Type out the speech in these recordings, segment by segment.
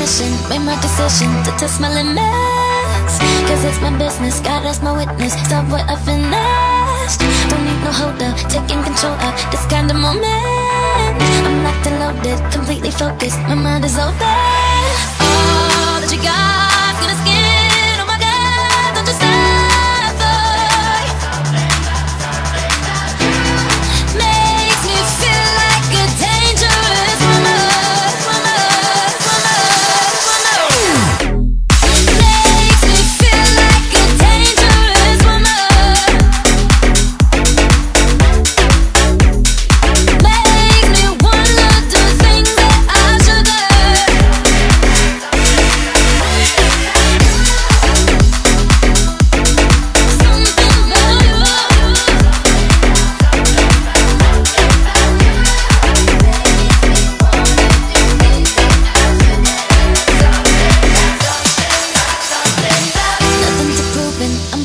mission, made my decision to test my limits. Cause it's my business, God as my witness. Stop what I finished. Don't need no holder, taking control of this kind of moment. I'm locked and loaded, completely focused. My mind is open. All that you got,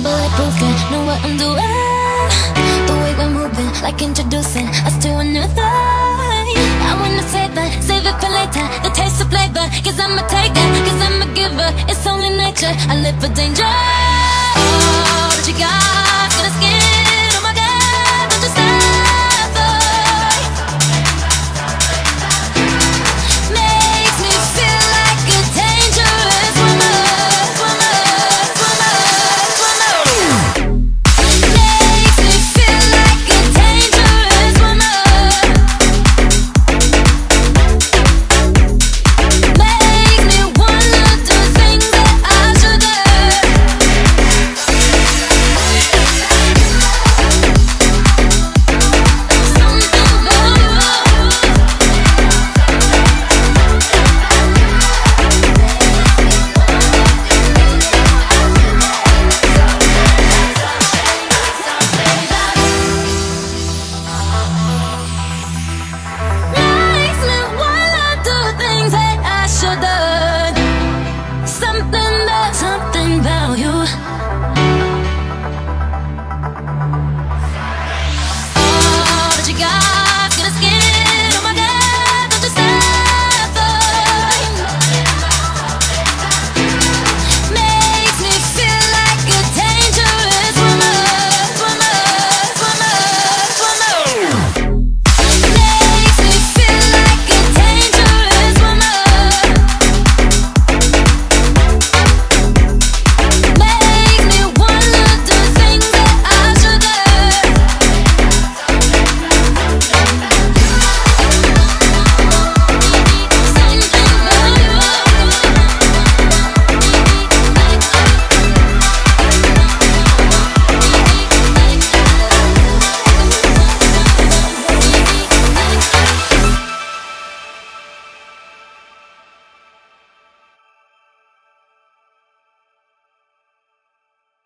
Bulletproofing, know what I'm doing. The way we're moving, like introducing us to a new thing. I wanna say that, save it for later. The taste of flavor, cause I'm a taker Cause I'm a giver, it's only nature I live for danger. Oh, what you got?